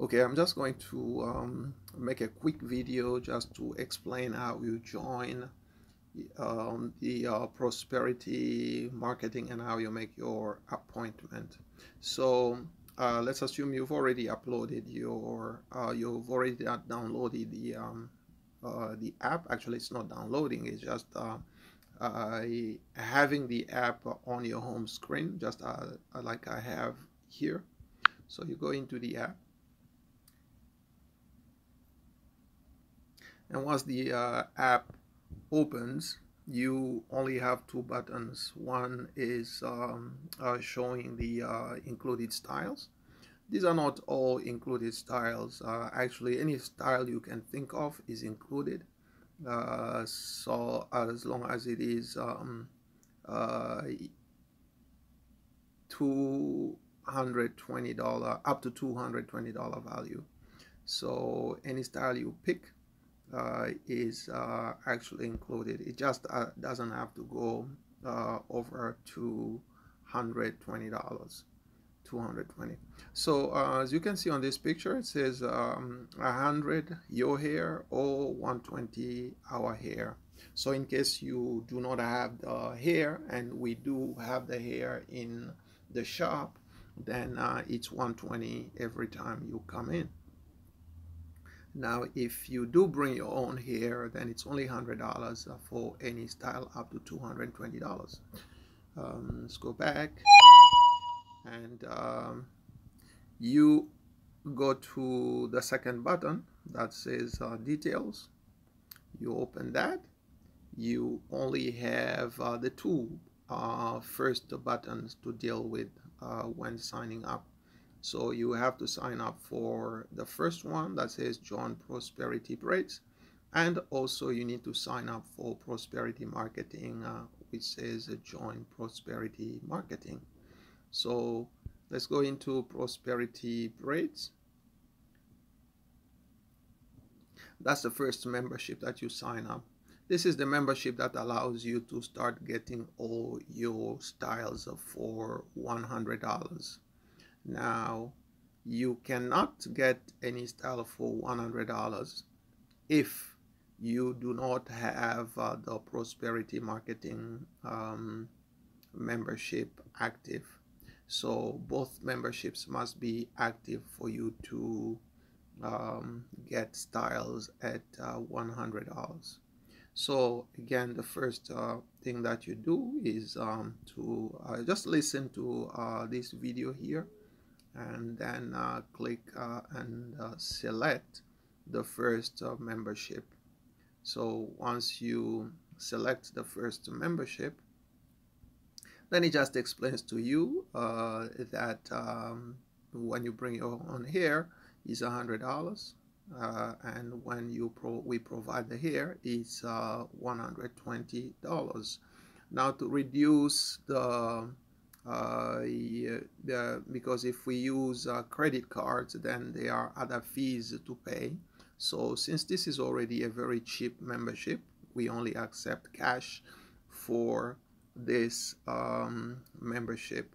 okay I'm just going to um, make a quick video just to explain how you join um, the uh, prosperity marketing and how you make your appointment. So uh, let's assume you've already uploaded your uh, you've already downloaded the um, uh, the app. Actually it's not downloading it's just uh, uh, having the app on your home screen just like I have here. So you go into the app and once the app opens you only have two buttons. One is um, uh, showing the uh, included styles. These are not all included styles. Uh, actually any style you can think of is included. Uh, so as long as it is um, uh, $220 up to $220 value. So any style you pick uh, is uh, actually included. It just uh, doesn't have to go uh, over to $120. 220 so uh, as you can see on this picture it says um, 100 your hair or 120 our hair so in case you do not have the hair and we do have the hair in the shop then uh, it's 120 every time you come in now, if you do bring your own hair, then it's only $100 for any style up to $220. Um, let's go back and um, you go to the second button that says uh, details. You open that. You only have uh, the two uh, first buttons to deal with uh, when signing up so you have to sign up for the first one that says Join Prosperity Braids. And also you need to sign up for Prosperity Marketing, uh, which says Join Prosperity Marketing. So let's go into Prosperity Braids. That's the first membership that you sign up. This is the membership that allows you to start getting all your styles for $100 now, you cannot get any style for $100 if you do not have uh, the prosperity marketing um, membership active. So both memberships must be active for you to um, get styles at uh, $100. So again, the first uh, thing that you do is um, to uh, just listen to uh, this video here and then uh, click uh, and uh, select the first uh, membership. So once you select the first membership then it just explains to you uh, that um, when you bring your own hair is a hundred dollars uh, and when you pro we provide the hair it's $120 now to reduce the uh, because if we use uh, credit cards then there are other fees to pay. So since this is already a very cheap membership we only accept cash for this um, membership.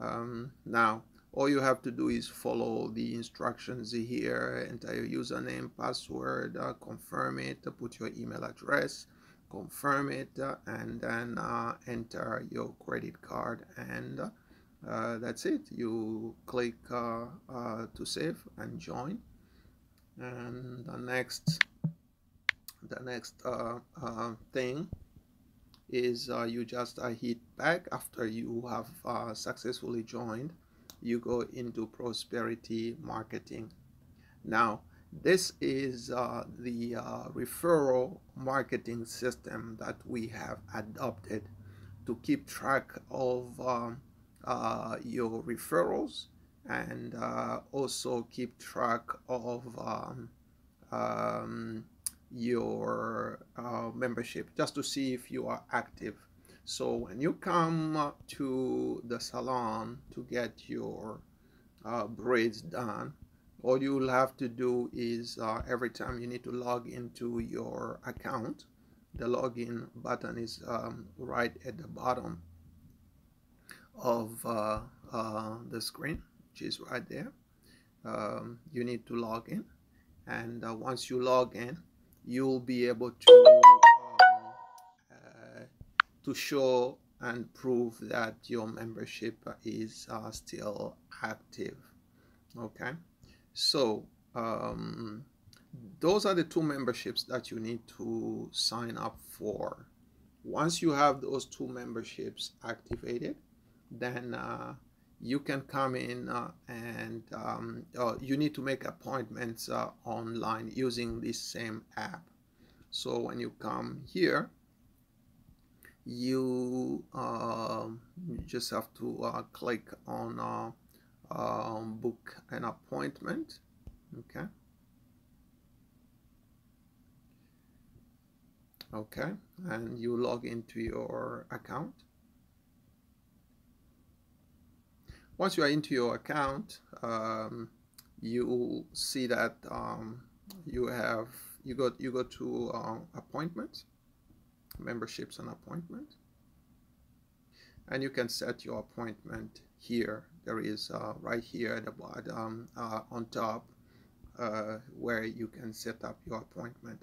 Um, now all you have to do is follow the instructions here enter your username password uh, confirm it put your email address confirm it uh, and then uh, enter your credit card and uh, that's it. You click to save and join. And the next the next thing is uh, you just uh, hit back. After you have uh, successfully joined you go into prosperity marketing. Now this is uh, the uh, referral marketing system that we have adopted to keep track of um, uh, your referrals and uh, also keep track of um, um, your uh, membership just to see if you are active. So when you come to the salon to get your uh, braids done, all you will have to do is uh, every time you need to log into your account the login button is um, right at the bottom of uh, uh, the screen which is right there. Um, you need to log in and uh, once you log in you'll be able to um, uh, to show and prove that your membership is uh, still active okay so um, those are the two memberships that you need to sign up for. Once you have those two memberships activated then uh, you can come in uh, and um, uh, you need to make appointments uh, online using this same app. So when you come here you, um, just have to uh, click on uh, um, book an appointment okay? Okay and you log into your account. Once you are into your account um, you see that um, you have you go you go to uh, appointments memberships and appointment and you can set your appointment here there is uh, right here at the bottom uh, on top uh, where you can set up your appointment.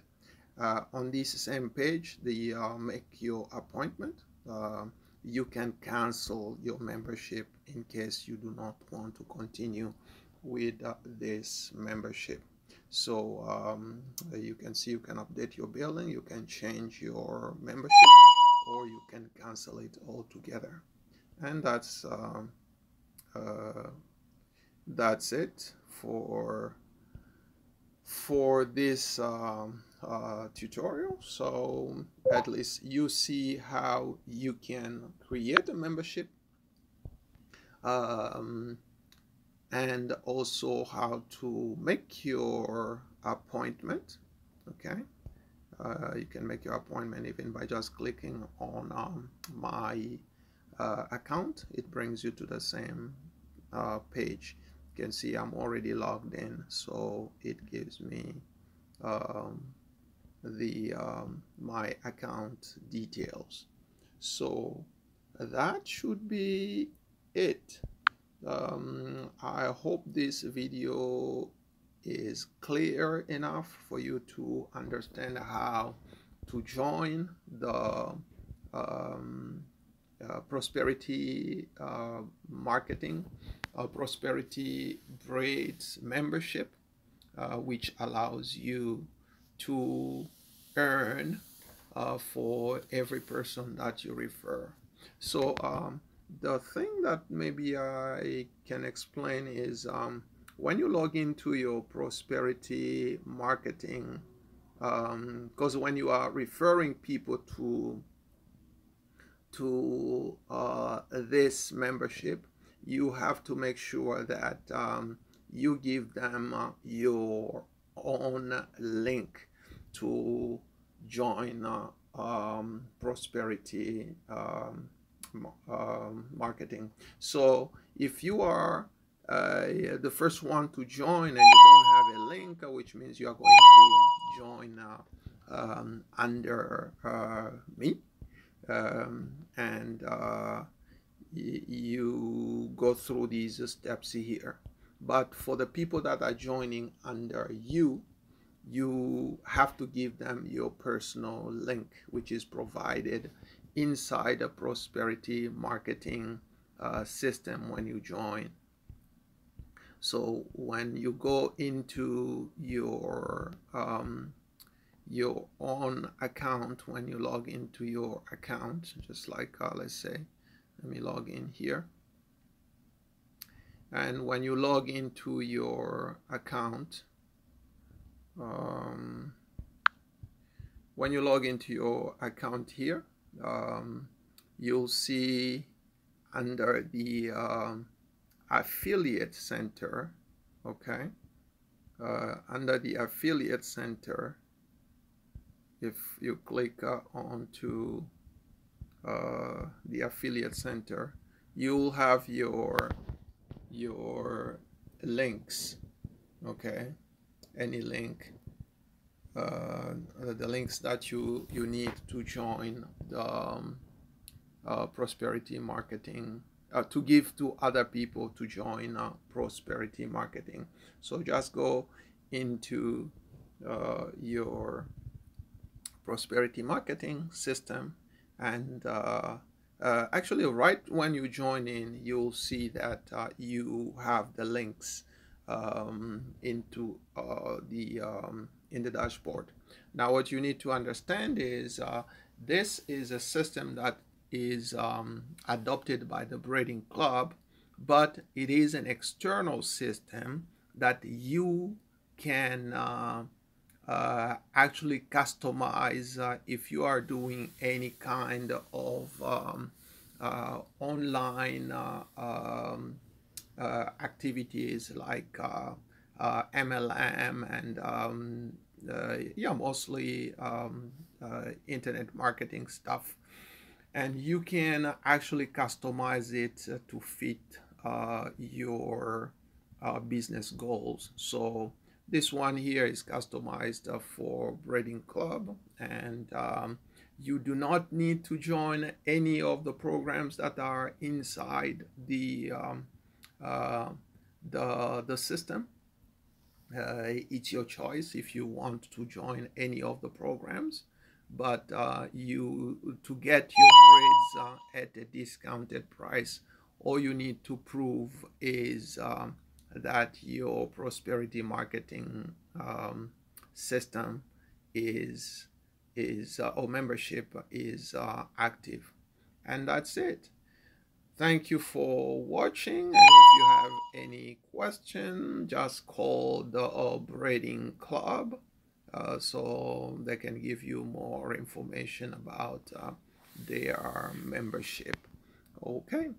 On this same page the make your appointment um, you can cancel your membership in case you do not want to continue with this membership. So um, you can see you can update your billing you can change your membership or you can cancel it altogether. And that's uh, uh, that's it for for this um, uh, tutorial. So at least you see how you can create a membership. Um, and also how to make your appointment okay? Uh, you can make your appointment even by just clicking on um, my uh, account. It brings you to the same uh, page. You can see I'm already logged in so it gives me um, the um, my account details. So that should be it. Um, I hope this video is clear enough for you to understand how to join the um, uh, prosperity uh, marketing prosperity braids membership uh, which allows you to earn uh, for every person that you refer. So um, the thing that maybe I can explain is um, when you log into your prosperity marketing because um, when you are referring people to to uh, this membership you have to make sure that um, you give them uh, your own link to join uh, um, prosperity um, um, marketing. So if you are uh, the first one to join and you don't have a link, uh, which means you are going to join uh, um, under uh, me, um, and uh, you go through these steps here. But for the people that are joining under you, you have to give them your personal link, which is provided inside a prosperity marketing uh, system when you join. So when you go into your um, your own account, when you log into your account, just like uh, let's say, let me log in here. And when you log into your account, um, when you log into your account here, um, you'll see under the um, affiliate center okay uh, under the affiliate center if you click uh, onto uh, the affiliate center you'll have your your links okay? Any link uh, the links that you you need to join the um, uh, prosperity marketing uh, to give to other people to join uh, prosperity marketing. So just go into your prosperity marketing system and uh, uh, actually right when you join in you'll see that uh, you have the links um, into uh, the um, in the dashboard. Now what you need to understand is uh, this is a system that is um, adopted by the Braiding Club but it is an external system that you can uh, uh, actually customize uh, if you are doing any kind of um, uh, online uh, um, uh, activities like MLM and um, yeah mostly um, internet marketing stuff. And you can actually customize it to fit your business goals. So this one here is customized uh, for Braiding Club and um, you do not need to join any of the programs that are inside the um, uh, the, the system. Uh, it's your choice if you want to join any of the programs but uh, you to get your braids uh, at a discounted price all you need to prove is um, that your prosperity marketing um, system is is uh, or membership is uh, active. And that's it. Thank you for watching. And if you have any question just call the Braiding Club uh, so they can give you more information about uh, their membership. Okay.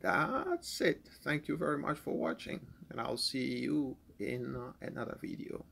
That's it. Thank you very much for watching and I'll see you in uh, another video